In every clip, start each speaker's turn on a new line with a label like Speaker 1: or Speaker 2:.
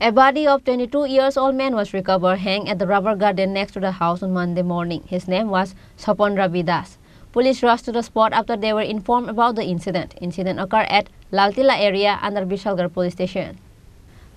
Speaker 1: A body of 22 years old man was recovered hanging at the rubber garden next to the house on Monday morning. His name was Sopon Ravidas. Police rushed to the spot after they were informed about the incident. Incident occurred at Laltila area under Bishalgarh police station.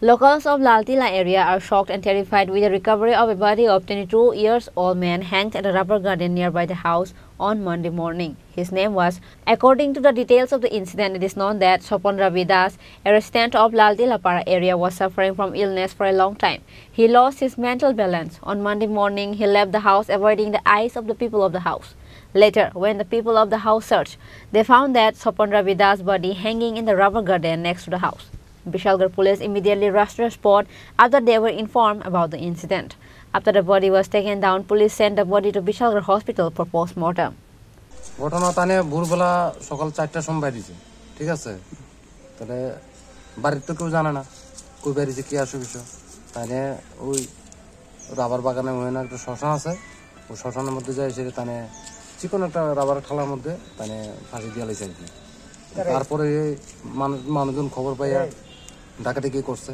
Speaker 1: Locals of Laltila area are shocked and terrified with the recovery of a body of 22 years old man hanged at a rubber garden nearby the house on Monday morning. His name was, according to the details of the incident, it is known that Sopon Ravidas, a resident of Laltilapara area, was suffering from illness for a long time. He lost his mental balance. On Monday morning, he left the house avoiding the eyes of the people of the house. Later, when the people of the house searched, they found that Sopon Ravidas' body hanging in the rubber garden next to the house. Bishalgarh police immediately rushed to the spot after they were informed about the incident. After the body was taken down, police sent the body to Bishalgarh hospital for post-mortem.
Speaker 2: ঘটনা তানে ভোরবেলা সকাল চারটার সময় বাড়িছে ঠিক আছে তাহলে বাড়ির তো কেউ জানে না কই বাড়িছে কি আসে বিষয় তাইনে ওই রাবার বাগানে ওখানে একটা শ্মশান আছে ওই শ্মশানের মধ্যে যাই সে তানে চিকন একটা রাবার ঠালার মধ্যে তানে ফাঁসি দিয়ে লাইছে আর কি তারপরে মানুষজন খবর পাইয়া ডাকাতি কি করছে?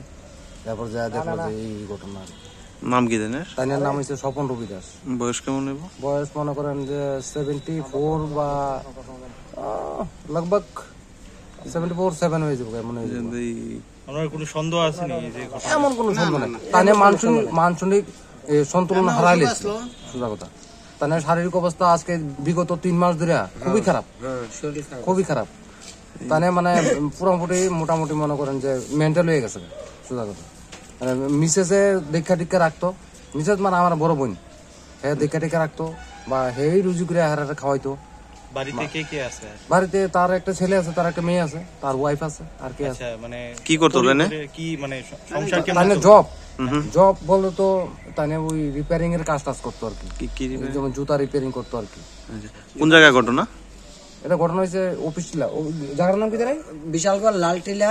Speaker 2: তারপর যা দেখল যে এই ঘটনা।
Speaker 3: নাম কি জানিস
Speaker 2: তাইনের নাম হচ্ছে স্বপন রবি দাস
Speaker 3: বয়স কেমন হইব?
Speaker 2: বয়স মনে করেন যে সেভেন্টি ফোর বা লগভগ সেভেন্টি ফোর সেভেন হয়ে যাবে মনে হয় যাবে।
Speaker 4: কোনো সন্দেহ আসেনি এই যে
Speaker 2: এমন কোনো সন্দেহ নেই। মানসিক মানসিক এ, সন্তুলন হারাইলে সোজা কথা। তানে শারীরিক অবস্থা আজকে বিগত তিন মাস ধরে খুবই খারাপ। খুবই খারাপ। তানে মানে পুরোপুরি মোটামুটি মনে করেন যে মেন্টাল হয়ে গেছে সোজা কথা মানে মিসেসে দীক্ষা টিক্ষা রাখতো। মিসেস মানে আমার বড় বোন। হ্যাঁ দীক্ষা টিক্ষা রাখতো বা হেই রুজি করে হারারে খাওয়াইতো।
Speaker 4: বাড়িতে কে কে আছে?
Speaker 2: বাড়িতে তার একটা ছেলে আছে তার একটা মেয়ে আছে তার ওয়াইফ আছে আর কি আছে?
Speaker 4: আচ্ছা মানে
Speaker 3: কি করতো
Speaker 4: কি মানে সংসার কেমন
Speaker 2: তাহলে জব জব বলতো তো তাহলে ওই রিপেয়ারিং এর কাজ টাজ করতো আর কি।
Speaker 3: কি কি
Speaker 2: এই যেমন জুতা রিপেয়ারিং করতো আর কি।
Speaker 3: আচ্ছা। কোন জায়গায় ঘটনা?
Speaker 2: এটা ঘটনা হয়েছে অফিস টিলা জায়গার নাম কি জানাই
Speaker 5: বিশালগড় লালটিলা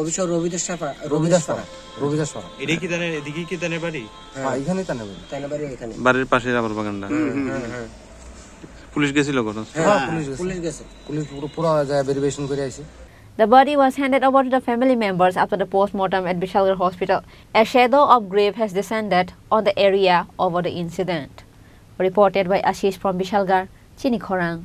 Speaker 5: অভিষেক রবিদাস পাড়া
Speaker 2: রবিদাস পাড়া রবিদাস পাড়া
Speaker 4: এটাই কি তানের এদিকে কি তানের বাড়ি
Speaker 2: হ্যাঁ এখানেই তানে বলি
Speaker 5: তাই বাড়ি এখানে
Speaker 3: বাড়ির পাশে রাবার বাগানটা পুলিশ গেছিল ঘটনা
Speaker 2: হ্যাঁ পুলিশ গেছে
Speaker 5: পুলিশ গেছে
Speaker 2: পুলিশ পুরো পুরো যায় ভেরিফিকেশন করে আইছে
Speaker 1: The body was handed over to the family members after the post-mortem at Bishalgarh hospital. A shadow of grave has descended on the area over the incident. Reported by Ashish from Bishalgarh, Chini Khorang.